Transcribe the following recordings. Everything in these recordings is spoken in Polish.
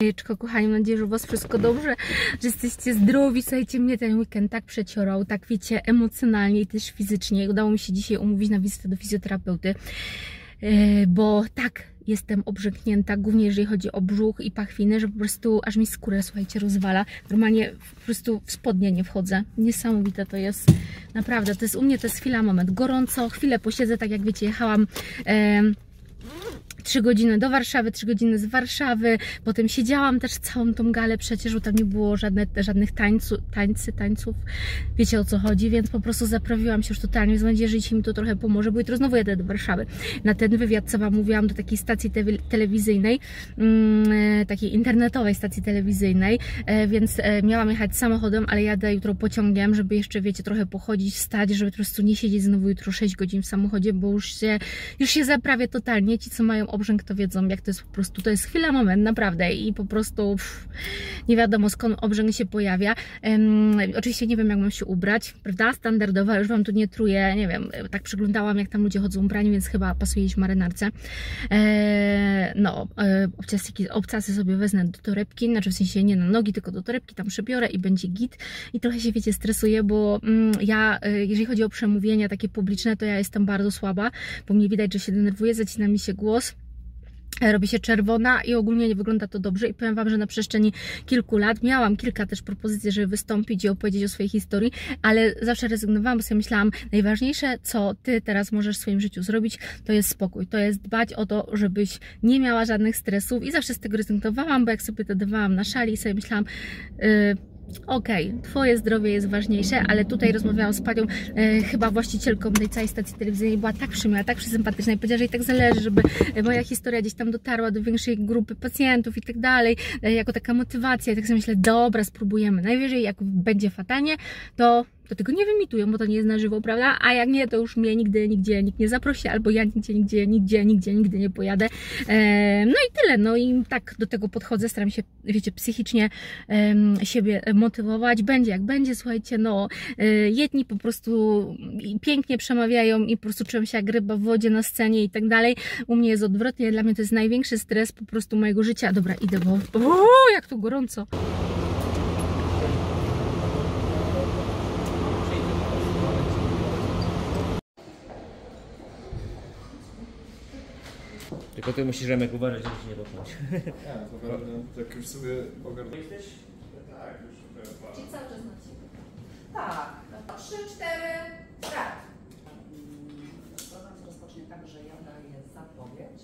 Jejczko, kochani, mam nadzieję, że u Was wszystko dobrze, że jesteście zdrowi. Słuchajcie, mnie ten weekend tak przeciorał, tak wiecie, emocjonalnie i też fizycznie. Udało mi się dzisiaj umówić na wizytę do fizjoterapeuty, e, bo tak jestem obrzęknięta, głównie jeżeli chodzi o brzuch i pachwiny, że po prostu aż mi skórę, słuchajcie, rozwala. Normalnie po prostu w spodnie nie wchodzę. Niesamowite to jest. Naprawdę, to jest u mnie, to jest chwila, moment. Gorąco, chwilę posiedzę, tak jak wiecie, jechałam... 3 godziny do Warszawy, 3 godziny z Warszawy, potem siedziałam też całą tą galę przecież, bo tam nie było żadne, żadnych tańcu, tańcy, tańców, wiecie o co chodzi, więc po prostu zaprawiłam się już totalnie, mam nadzieję, że dzisiaj mi to trochę pomoże, bo jutro znowu jadę do Warszawy. Na ten wywiad, co Wam mówiłam, do takiej stacji te telewizyjnej, mm, e, takiej internetowej stacji telewizyjnej, e, więc e, miałam jechać samochodem, ale jadę jutro pociągiem, żeby jeszcze, wiecie, trochę pochodzić, stać, żeby po prostu nie siedzieć znowu jutro 6 godzin w samochodzie, bo już się, już się zaprawię totalnie, ci co mają obrzęk, to wiedzą, jak to jest po prostu, to jest chwila, moment, naprawdę i po prostu pff, nie wiadomo skąd obrzęk się pojawia. Um, oczywiście nie wiem, jak mam się ubrać, prawda, standardowa, już Wam tu nie truję, nie wiem, tak przyglądałam, jak tam ludzie chodzą ubrani, więc chyba pasuje iść marynarce. E, no, e, obciasy, obcasy sobie wezmę do torebki, znaczy w sensie nie na nogi, tylko do torebki, tam przebiorę i będzie git i trochę się, wiecie, stresuję, bo mm, ja, e, jeżeli chodzi o przemówienia takie publiczne, to ja jestem bardzo słaba, bo mnie widać, że się denerwuję, zacina mi się głos, robi się czerwona i ogólnie nie wygląda to dobrze. I powiem Wam, że na przestrzeni kilku lat miałam kilka też propozycji, żeby wystąpić i opowiedzieć o swojej historii, ale zawsze rezygnowałam, bo sobie myślałam, najważniejsze, co Ty teraz możesz w swoim życiu zrobić, to jest spokój, to jest dbać o to, żebyś nie miała żadnych stresów. I zawsze z tego rezygnowałam, bo jak sobie to dawałam na szali i sobie myślałam, yy, okej, okay, Twoje zdrowie jest ważniejsze, ale tutaj rozmawiałam z panią, e, chyba właścicielką tej całej stacji telewizyjnej, była tak przymiła, tak sympatyczna i powiedziała, że jej tak zależy, żeby moja historia gdzieś tam dotarła do większej grupy pacjentów i tak dalej, e, jako taka motywacja. I tak sobie myślę, dobra, spróbujemy. Najwyżej jak będzie fatalnie, to to tego nie wymitują, bo to nie jest na żywo, prawda? A jak nie, to już mnie nigdy, nigdzie nikt nie zaprosi, albo ja nigdzie, nigdzie, nigdzie, nigdzie, nigdy nie pojadę. E, no i tyle, no i tak do tego podchodzę, staram się, wiecie, psychicznie e, siebie motywować. Będzie jak będzie, słuchajcie, no e, jedni po prostu pięknie przemawiają i po prostu czują się jak ryba w wodzie na scenie i tak dalej. U mnie jest odwrotnie, dla mnie to jest największy stres po prostu mojego życia. Dobra, idę, bo o, jak tu gorąco. Tylko ty musisz Remek uważać, żeby się nie dotknąć. Ja, to będę, tak już sobie ogarnę. Tak, już chyba. Czyli cały czas macie. Tak. No Trzy, cztery, start. Program się rozpocznie tak, że ja daję zapowiedź,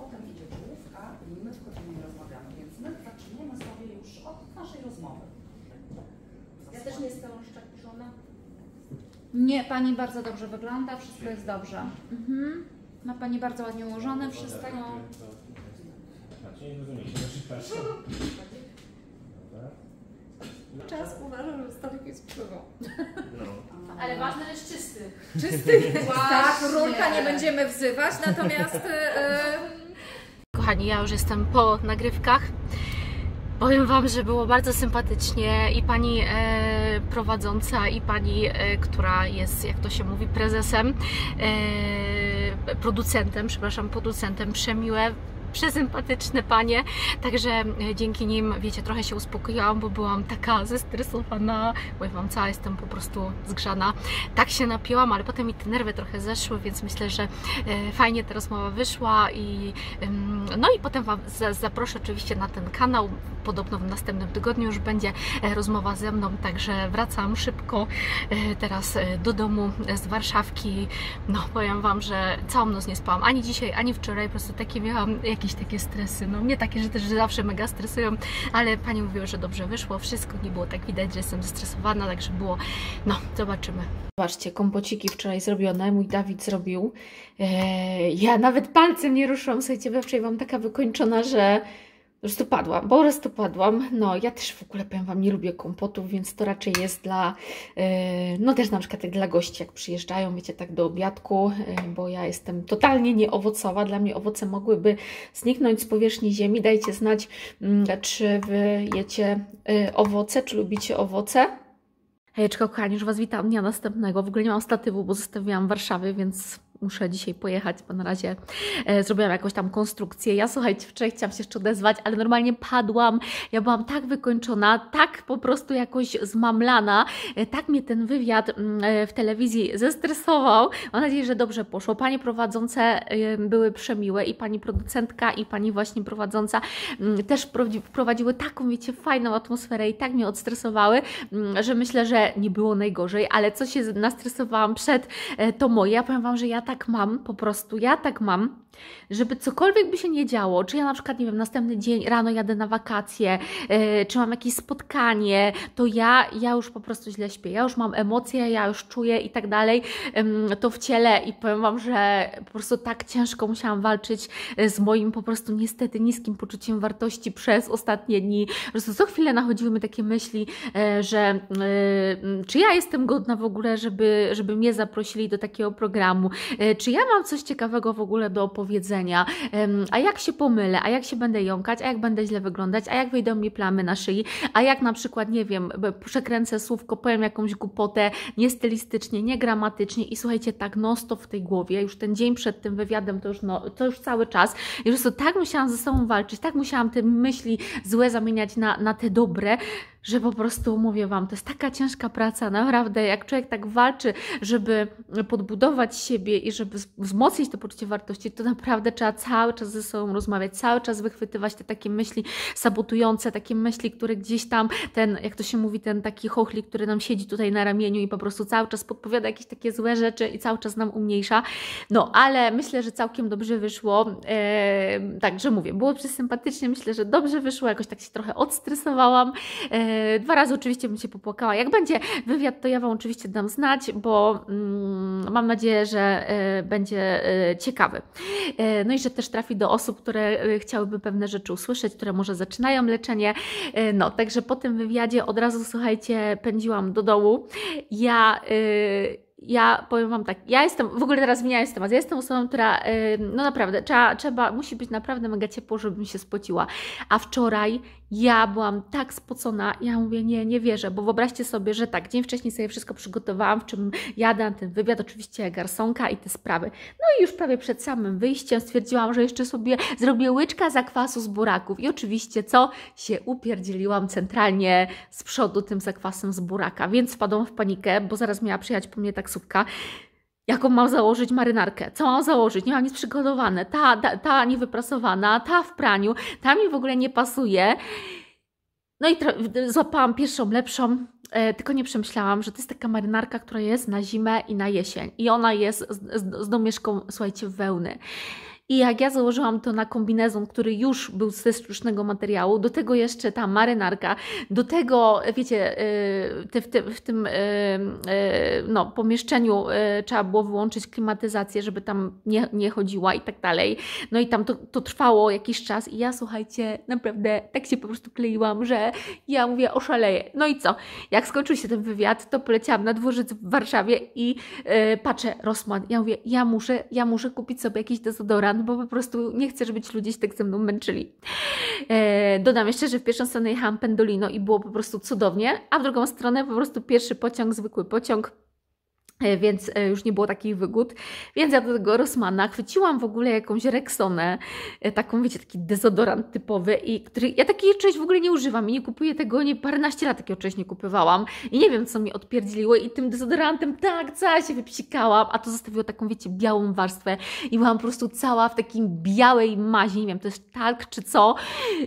potem idzie główka i my wchodzimy i rozmawiamy, więc my zaczniemy sobie już od naszej rozmowy. Ja też nie jestem szczepiona. Nie, pani bardzo dobrze wygląda, wszystko jest dobrze. Mhm. Ma pani bardzo ładnie ułożone wszystko. Znaczy, nie rozumiecie, znaczy patrzę. Czas uważam, że statek jest krzywo. No. Ale ważne jest czysty. Czysty tak, rurka nie będziemy wzywać, natomiast e, Kochani, ja już jestem po nagrywkach. Powiem Wam, że było bardzo sympatycznie i pani e, prowadząca, i pani, e, która jest, jak to się mówi, prezesem, e, producentem, przepraszam, producentem, przemiłe, przesympatyczne panie, także e, dzięki nim, wiecie, trochę się uspokoiłam, bo byłam taka zestresowana, powiem Wam, cała jestem po prostu zgrzana. Tak się napiłam, ale potem mi te nerwy trochę zeszły, więc myślę, że e, fajnie ta rozmowa wyszła i no i potem Wam za, zaproszę oczywiście na ten kanał, podobno w następnym tygodniu już będzie e, rozmowa ze mną, także wracam szybko teraz do domu z Warszawki. No powiem Wam, że całą noc nie spałam, ani dzisiaj, ani wczoraj, po prostu takie miałam jakieś takie stresy, no nie takie, że też zawsze mega stresują, ale Pani mówiła, że dobrze wyszło, wszystko nie było tak widać, że jestem zestresowana, także było, no zobaczymy. Zobaczcie, kompociki wczoraj zrobione, mój Dawid zrobił. Eee, ja nawet palcem nie ruszyłam, słuchajcie, we wczoraj mam taka wykończona, że po prostu padłam, po prostu padłam. No, ja też w ogóle powiem Wam, nie lubię kompotów, więc to raczej jest dla, yy, no też na przykład jak dla gości, jak przyjeżdżają, wiecie, tak do obiadku, yy, bo ja jestem totalnie nieowocowa. Dla mnie owoce mogłyby zniknąć z powierzchni ziemi. Dajcie znać, yy, czy Wy jecie yy, owoce, czy lubicie owoce. Hejeczko, kochani, już Was witam dnia następnego. W ogóle nie mam statywu, bo zostawiłam w Warszawie, więc muszę dzisiaj pojechać, bo na razie e, zrobiłam jakąś tam konstrukcję. Ja słuchajcie, wczoraj chciałam się jeszcze odezwać, ale normalnie padłam. Ja byłam tak wykończona, tak po prostu jakoś zmamlana. E, tak mnie ten wywiad mm, e, w telewizji zestresował. Mam nadzieję, że dobrze poszło. Panie prowadzące e, były przemiłe i pani producentka i pani właśnie prowadząca mm, też wprowadziły taką, wiecie, fajną atmosferę i tak mnie odstresowały, mm, że myślę, że nie było najgorzej, ale co się nastresowałam przed, e, to moje. Ja powiem Wam, że ja tak mam, po prostu ja tak mam, żeby cokolwiek by się nie działo, czy ja na przykład, nie wiem, następny dzień rano jadę na wakacje, e, czy mam jakieś spotkanie, to ja, ja już po prostu źle śpię, ja już mam emocje, ja już czuję i tak dalej, em, to w ciele i powiem Wam, że po prostu tak ciężko musiałam walczyć e, z moim po prostu niestety niskim poczuciem wartości przez ostatnie dni. Po prostu co chwilę nachodziły mi takie myśli, e, że czy ja jestem godna w ogóle, żeby, żeby mnie zaprosili do takiego programu, czy ja mam coś ciekawego w ogóle do opowiedzenia, Em, a jak się pomylę, a jak się będę jąkać, a jak będę źle wyglądać, a jak wyjdą mi plamy na szyi, a jak na przykład, nie wiem, przekręcę słówko, powiem jakąś głupotę, niestylistycznie, niegramatycznie i słuchajcie, tak non w tej głowie, już ten dzień przed tym wywiadem to już, no, to już cały czas i po prostu tak musiałam ze sobą walczyć, tak musiałam te myśli złe zamieniać na, na te dobre, że po prostu mówię Wam, to jest taka ciężka praca, naprawdę, jak człowiek tak walczy, żeby podbudować siebie i żeby wz- wzmocnić to poczucie wartości, to naprawdę trzeba cały czas ze sobą rozmawiać, cały czas wychwytywać te takie myśli sabotujące, takie myśli, które gdzieś tam, ten, jak to się mówi, ten taki chochlik, który nam siedzi tutaj na ramieniu i po prostu cały czas podpowiada jakieś takie złe rzeczy i cały czas nam umniejsza. No, ale myślę, że całkiem dobrze wyszło. E, także mówię, było przesympatycznie, myślę, że dobrze wyszło, jakoś tak się trochę odstresowałam. E, dwa razy oczywiście bym się popłakała. Jak będzie wywiad, to ja Wam oczywiście dam znać, bo mm, mam nadzieję, że e, będzie e, ciekawy. E, no i że też trafi do osób, które e, chciałyby pewne rzeczy usłyszeć, które może zaczynają leczenie. E, no, także po tym wywiadzie od razu, słuchajcie, pędziłam do dołu. Ja... ja powiem Wam tak, ja jestem, w ogóle teraz zmieniając temat, ja jestem osobą, która, y, no naprawdę, trzeba, trzeba, musi być naprawdę mega ciepło, żebym się spociła. A wczoraj ja byłam tak spocona, ja mówię, nie, nie wierzę, bo wyobraźcie sobie, że tak, dzień wcześniej sobie wszystko przygotowałam, w czym jadę na ten wywiad, oczywiście garsonka i te sprawy. No i już prawie przed samym wyjściem stwierdziłam, że jeszcze sobie zrobię łyczka zakwasu z buraków i oczywiście co? Się upierdzieliłam centralnie z przodu tym zakwasem z buraka, więc wpadłam w panikę, bo zaraz miała przyjechać po mnie taksówka. Jaką mam założyć marynarkę? Co mam założyć? Nie mam nic przygotowane. Ta, ta, ta niewyprasowana, ta w praniu, ta mi w ogóle nie pasuje. No i złapałam pierwszą, lepszą, e, tylko nie przemyślałam, że to jest taka marynarka, która jest na zimę i na jesień. I ona jest z, z, z domieszką, słuchajcie, wełny. I jak ja założyłam to na kombinezon, który już był ze sztucznego materiału, do tego jeszcze ta marynarka, do tego, wiecie, y, te, w, tym- w tym y, y, no, pomieszczeniu trzeba było wyłączyć klimatyzację, żeby tam nie, nie chodziła i tak dalej. No i tam to, to trwało jakiś czas i ja, słuchajcie, naprawdę tak się po prostu kleiłam, że ja mówię, oszaleję. No i co? Jak skończył się ten wywiad, to poleciałam na dworzec w Warszawie i patrzę, Rosman. Ja mówię, ja muszę, ja muszę kupić sobie jakiś dezodorant, bo po prostu nie chcę, żeby ci ludzie się tak ze mną męczyli. E, dodam jeszcze, że w pierwszą stronę jechałam Pendolino i było po prostu cudownie, a w drugą stronę po prostu pierwszy pociąg, zwykły pociąg. E, Więc e, już nie było takich wygód. Więc ja do tego Rossmana chwyciłam w ogóle jakąś Rexonę, e, taką, wiecie, taki dezodorant typowy, i który ja takiej czegoś w ogóle nie używam i nie kupuję tego, nie paręnaście lat takiego czegoś nie kupowałam i nie wiem, co mi odpierdzieliło i tym dezodorantem tak cała się wypsikałam, a to zostawiło taką, wiecie, białą warstwę i byłam po prostu cała w takim białej mazi, nie wiem, to jest talk czy co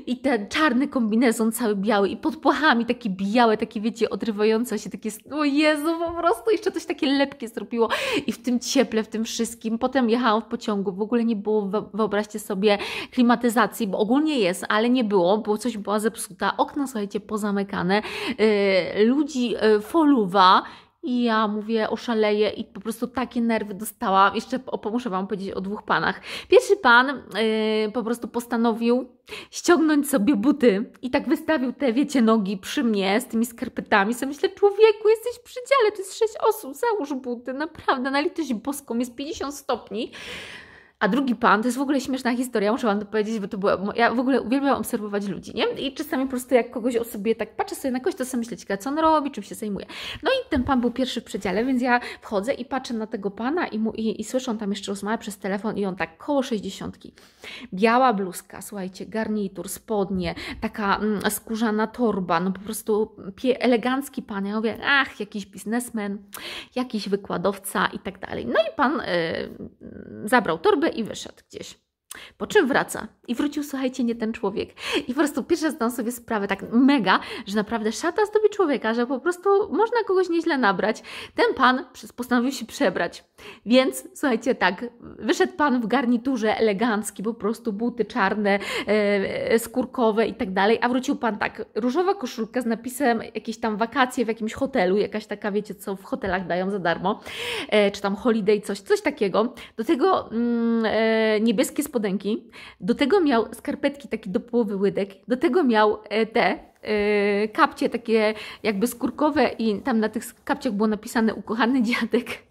i ten czarny kombinezon cały biały i pod płachami takie białe, takie, wiecie, odrywające się, takie, o Jezu, po prostu jeszcze coś takie lepkie zrobiło i w tym cieple, w tym wszystkim. Potem jechałam w pociągu, w ogóle nie było, wyo- wyobraźcie sobie, klimatyzacji, bo ogólnie jest, ale nie było, bo coś była zepsuta, okna, słuchajcie, pozamykane, yy, ludzi yy, foluwa, i ja mówię, oszaleję i po prostu takie nerwy dostałam. Jeszcze muszę Wam powiedzieć o dwóch panach. Pierwszy pan yy, po prostu postanowił ściągnąć sobie buty i tak wystawił te, wiecie, nogi przy mnie z tymi skarpetami. Sobie myślę, człowieku, jesteś przy dziale, to jest sześć osób, załóż buty, naprawdę, na litość boską, jest 50 stopni. A drugi pan, to jest w ogóle śmieszna historia, muszę Wam to powiedzieć, bo to była, ja w ogóle uwielbiam obserwować ludzi, nie? I czasami po prostu jak kogoś o sobie tak patrzę sobie na kogoś, to sobie myślę, co on robi, czym się zajmuje. No i ten pan był pierwszy w przedziale, więc ja wchodzę i patrzę na tego pana i, mu, i, i słyszę, on tam jeszcze rozmawia przez telefon i on tak koło sześćdziesiątki. Biała bluzka, słuchajcie, garnitur, spodnie, taka mm, skórzana torba, no po prostu pie, elegancki pan. Ja mówię, ach, jakiś biznesmen, jakiś wykładowca i tak dalej. No i pan y, zabrał torbę i wyszedł gdzieś. Po czym wraca? I wrócił, słuchajcie, nie ten człowiek. I po prostu pierwszy raz zdałam sobie sprawę, tak mega, że naprawdę szata zdobi człowieka, że po prostu można kogoś nieźle nabrać. Ten pan postanowił się przebrać. Więc słuchajcie, tak, wyszedł pan w garniturze elegancki, po prostu buty czarne, e, skórkowe i tak dalej, a wrócił pan tak, różowa koszulka z napisem jakieś tam wakacje w jakimś hotelu, jakaś taka, wiecie co, w hotelach dają za darmo, e, czy tam holiday, coś, coś takiego. Do tego mm, e, niebieskie spodenki, do tego miał skarpetki taki do połowy łydek, do tego miał te kapcie takie jakby skórkowe i tam na tych kapciach było napisane ukochany dziadek.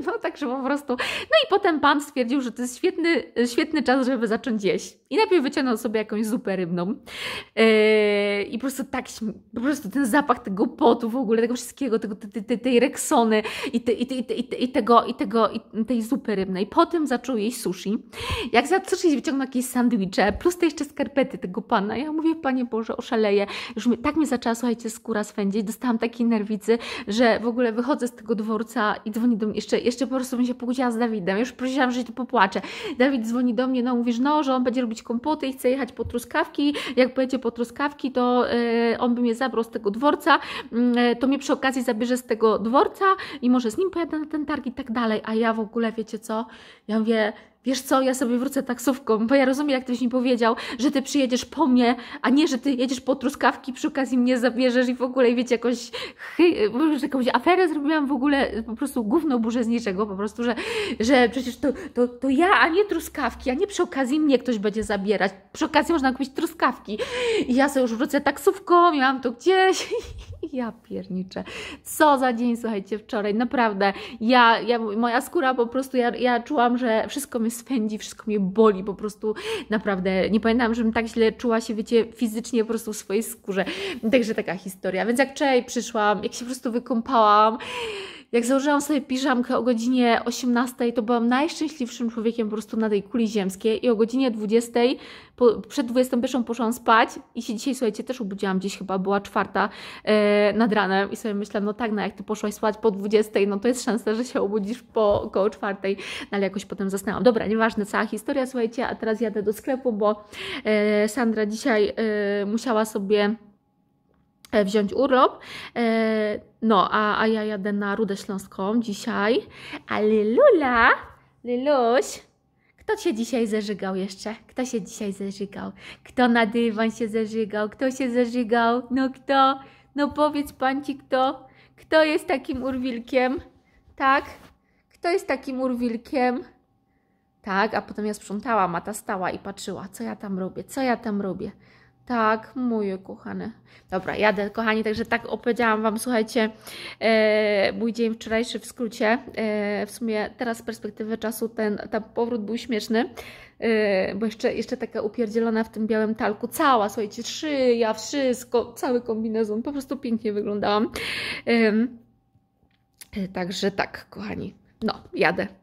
No także po prostu. No i potem pan stwierdził, że to jest świetny, świetny czas, żeby zacząć jeść. I najpierw wyciągnął sobie jakąś zupę rybną. Yy, I po prostu tak, po prostu ten zapach tego potu w ogóle, tego wszystkiego, tego, tej, tej, tej reksony i, te, i, te, i, te, i, tego, i tego, i tej zupy rybnej. Potem zaczął jeść sushi. Jak za sushi wyciągnął jakieś sandwicze, plus te jeszcze skarpety tego pana. Ja mówię, Panie Boże, oszaleję. Już mi, tak mi zaczęła, słuchajcie, skóra swędzić. Dostałam takiej nerwicy, że w ogóle wychodzę z tego dworca i dzwoni do mnie, jeszcze, jeszcze po prostu bym się pogodziła z Dawidem, już prosiłam, że to popłaczę. Dawid dzwoni do mnie, no mówisz, no, że on będzie robić kompoty i chce jechać po truskawki, jak pojedzie po truskawki, to yy, on by mnie zabrał z tego dworca, yy, to mnie przy okazji zabierze z tego dworca i może z nim pojadę na ten targ i tak dalej, a ja w ogóle, wiecie co, ja mówię, wiesz co, ja sobie wrócę taksówką, bo ja rozumiem, jak ktoś mi powiedział, że ty przyjedziesz po mnie, a nie, że ty jedziesz po truskawki, przy okazji mnie zabierzesz i w ogóle, wiecie, jakąś, jakąś aferę zrobiłam w ogóle, po prostu gówno burzę z niczego, po prostu, że, że przecież to, to, to ja, a nie truskawki, a nie przy okazji mnie ktoś będzie zabierać, przy okazji można kupić truskawki. I ja sobie już wrócę taksówką, miałam to gdzieś ja pierniczę. Co za dzień, słuchajcie, wczoraj, naprawdę, ja, ja moja skóra po prostu, ja, ja czułam, że wszystko mnie swędzi, wszystko mnie boli, po prostu naprawdę nie pamiętam, żebym tak źle czuła się, wiecie, fizycznie po prostu w swojej skórze. Także taka historia. Więc jak wczoraj przyszłam, jak się po prostu wykąpałam, jak założyłam sobie piżamkę o godzinie 18, to byłam najszczęśliwszym człowiekiem po prostu na tej kuli ziemskiej i o godzinie 20, po, przed 21 poszłam spać i się dzisiaj, słuchajcie, też obudziłam gdzieś chyba, była czwarta e, nad ranem i sobie myślałam, no tak, no jak Ty poszłaś spać po 20, no to jest szansa, że się obudzisz po około czwartej, no ale jakoś potem zasnęłam. Dobra, nieważne, cała historia, słuchajcie, a teraz jadę do sklepu, bo e, Sandra dzisiaj e, musiała sobie wziąć urlop. E, no, a, a ja jadę na Rudę Śląską dzisiaj. A Lilula, Liluś, kto się dzisiaj zażygał jeszcze? Kto się dzisiaj zażygał? Kto na dywan się zażygał? Kto się zażygał? No kto? No powiedz pan ci kto? Kto jest takim urwilkiem? Tak? Kto jest takim urwilkiem? Tak, a potem ja sprzątałam, a ta stała i patrzyła, co ja tam robię, co ja tam robię. Tak, moje kochane. Dobra, jadę, kochani, także tak opowiedziałam Wam, słuchajcie, e, mój dzień wczorajszy w skrócie. E, w sumie teraz z perspektywy czasu ten, ten powrót był śmieszny, e, bo jeszcze, jeszcze taka upierdzielona w tym białym talku, cała, słuchajcie, szyja, wszystko, cały kombinezon, po prostu pięknie wyglądałam. E, także tak, kochani, no, jadę.